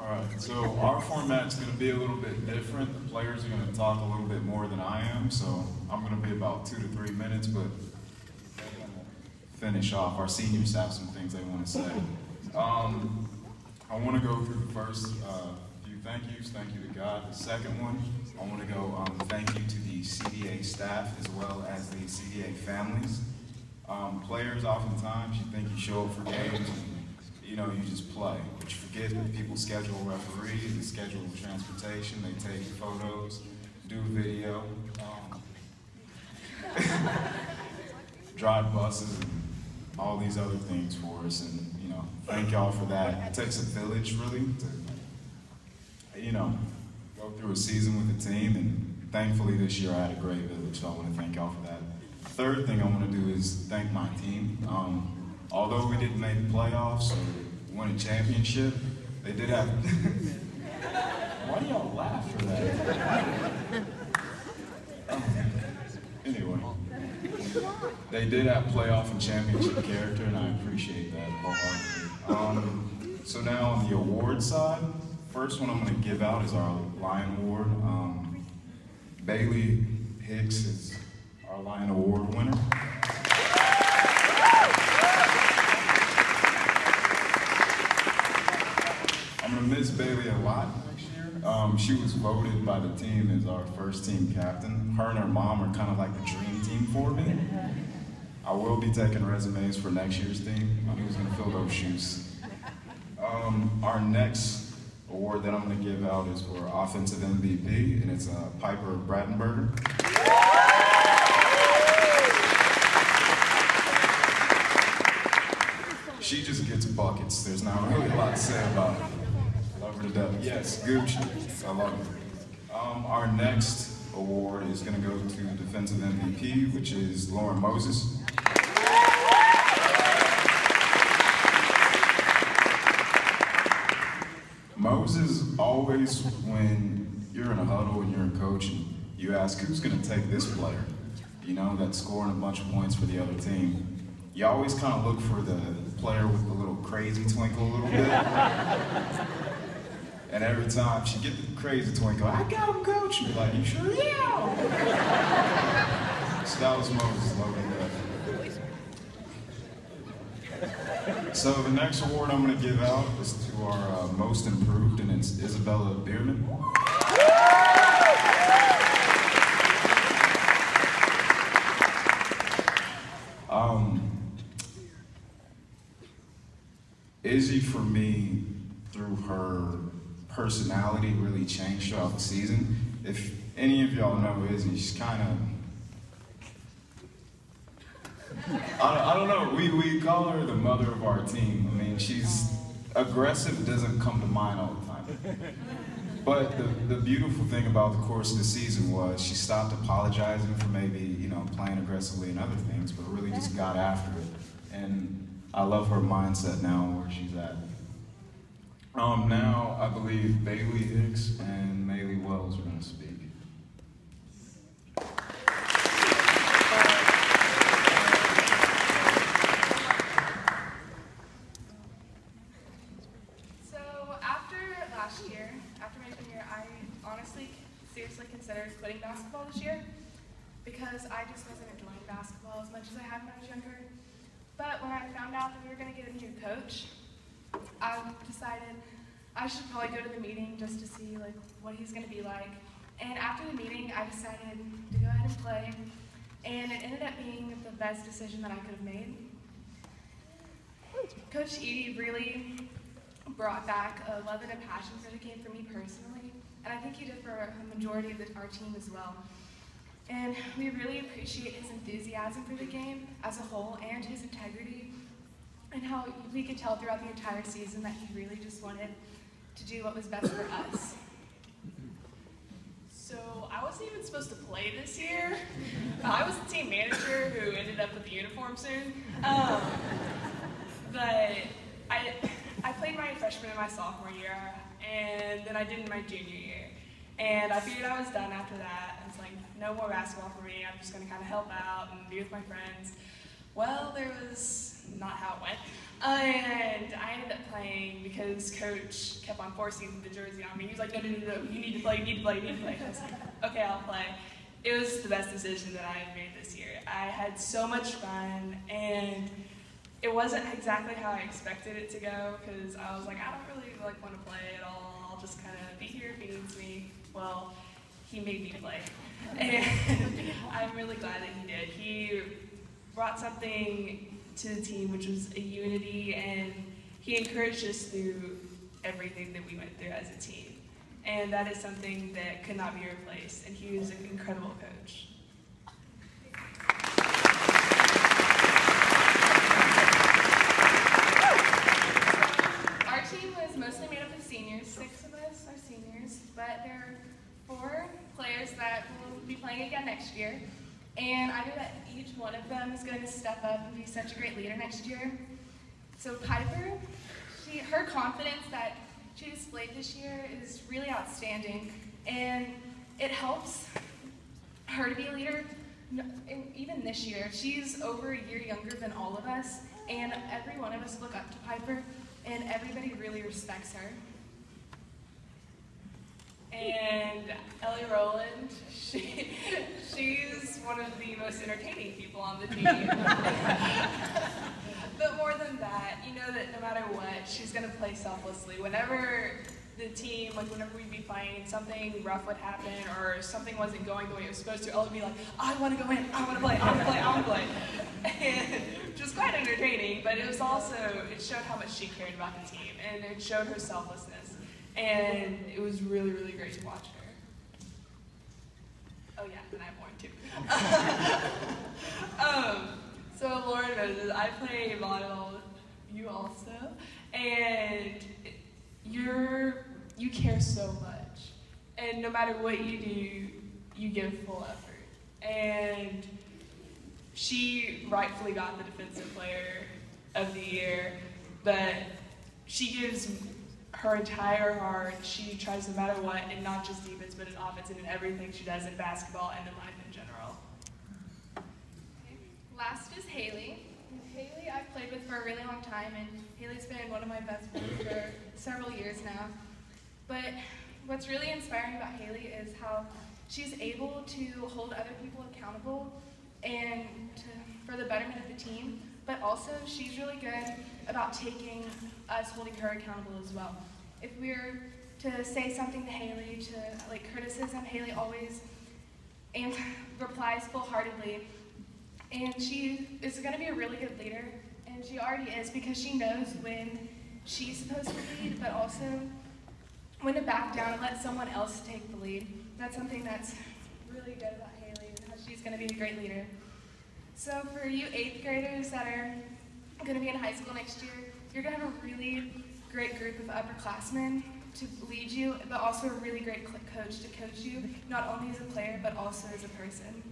All right, so our format's going to be a little bit different. The players are going to talk a little bit more than I am, so I'm going to be about two to three minutes, but finish off. Our seniors have some things they want to say. Um, I want to go through the first uh, few thank yous. Thank you to God. The second one, I want to go um, thank you to the CDA staff as well as the CDA families. Um, players, oftentimes, you think you show up for games you know, you just play. But you forget that people schedule referees, they schedule transportation, they take photos, do video, um, drive buses, and all these other things for us. And, you know, thank y'all for that. It takes a village, really, to, you know, go through a season with the team. And thankfully this year I had a great village, so I want to thank y'all for that. Third thing I want to do is thank my team. Um, although we didn't make the playoffs or win a championship, they did have. Why do y'all laugh for that? anyway, they did have playoff and championship character, and I appreciate that. Um, so now on the award side, first one I'm going to give out is our Lion Award. Um, Bailey Hicks is our Lion Award winner. I'm gonna miss Bailey a lot next year. Um, she was voted by the team as our first team captain. Her and her mom are kind of like the dream team for me. I will be taking resumes for next year's team. Who's gonna fill those shoes? Um, our next award that I'm gonna give out is for offensive MVP, and it's uh, Piper Brattenberger. She just gets buckets. There's not really a lot to say about it. Love her to death. Yes, Gucci. I love her. Um, our next award is going to go to the defensive MVP, which is Lauren Moses. Moses always, when you're in a huddle and you're a coach and you ask who's going to take this player, you know, that's scoring a bunch of points for the other team, you always kind of look for the player with the little crazy twinkle a little bit. and every time she get the crazy twinkle, I got him, coach. You're like, you sure? Yeah. so that was Moses, loving that. So the next award I'm going to give out is to our uh, most improved, and it's Isabella Bierman. Izzy, for me, through her personality, really changed throughout the season. If any of y'all know Izzy, she's kind of. I, don't know, we, we call her the mother of our team. I mean, she's aggressive, doesn't come to mind all the time. But the, the beautiful thing about the course of the season was she stopped apologizing for maybe, you know, playing aggressively and other things, but really just got after it. And I love her mindset now and where she's at. Um, now, I believe Bailey Hicks and Maylee Wells are going to speak. So, after last year, after my junior year, I honestly seriously considered quitting basketball this year because I just wasn't enjoying basketball as much as I had when I was younger. But when I found out that we were going to get a new coach, I decided I should probably go to the meeting just to see like what he's going to be like. And after the meeting, I decided to go ahead and play, and it ended up being the best decision that I could have made. Coach Edey really brought back a love and a passion for the game for me personally, and I think he did for a majority of the, our team as well. And we really appreciate his enthusiasm for the game as a whole and his integrity and how we could tell throughout the entire season that he really just wanted to do what was best for us. So I wasn't even supposed to play this year. I was the team manager who ended up with the uniform soon. Um, but I, I played my freshman and my sophomore year, and then I did in my junior year. And I figured I was done after that. I was like, no more basketball for me. I'm just going to kind of help out and be with my friends. Well, there was not how it went. And I ended up playing because coach kept on forcing the jersey on me. He was like, no, no, no, no, you need to play, you need to play, you need to play. I was like, okay, I'll play. It was the best decision that I made this year. I had so much fun, and it wasn't exactly how I expected it to go because I was like, I don't really like want to play at all. I'll just kind of be here if he needs me. Well, he made me play, and I'm really glad that he did. He brought something to the team, which was a unity, and he encouraged us through everything that we went through as a team. And that is something that could not be replaced, and he was an incredible coach. Our team was mostly made up of seniors. Six of us are seniors, but there are four players that will be playing again next year. And I know that each one of them is going to step up and be such a great leader next year. So Piper, she, her confidence that she displayed this year is really outstanding, and it helps her to be a leader. Even this year, she's over a year younger than all of us, and every one of us look up to Piper, and everybody really respects her. And Ellie Rowland, she, she's one of the most entertaining people on the team. but more than that, you know that no matter what, she's gonna play selflessly. Whenever the team, like whenever we'd be playing, something rough would happen or something wasn't going the way it was supposed to, Ellie would be like, I wanna go in, I wanna play, I wanna play, I wanna play. And which was quite entertaining, but it was also, it showed how much she cared about the team and it showed her selflessness. And it was really, really great to watch her. Oh yeah, and I have more too. um, so Lauren Moses, I play volleyball you also, and you're you care so much, and no matter what you do, you give full effort. And she rightfully got the defensive player of the year, but she gives her entire heart. She tries no matter what, and not just defense, but in offense and in everything she does in basketball and in life in general. Last is Haley. Haley, I've played with for a really long time, and Haley's been one of my best friends for several years now. But what's really inspiring about Haley is how she's able to hold other people accountable and to, for the betterment of the team. But also, she's really good about taking us holding her accountable as well. If we're to say something to Haley, to like criticism, Haley always and replies full-heartedly and she is going to be a really good leader, and she already is because she knows when she's supposed to lead, but also when to back down and let someone else take the lead. That's something that's really good about Haley and how she's going to be a great leader. So for you eighth graders that are going to be in high school next year, you're going to have a really great group of upperclassmen to lead you, but also a really great coach to coach you, not only as a player, but also as a person.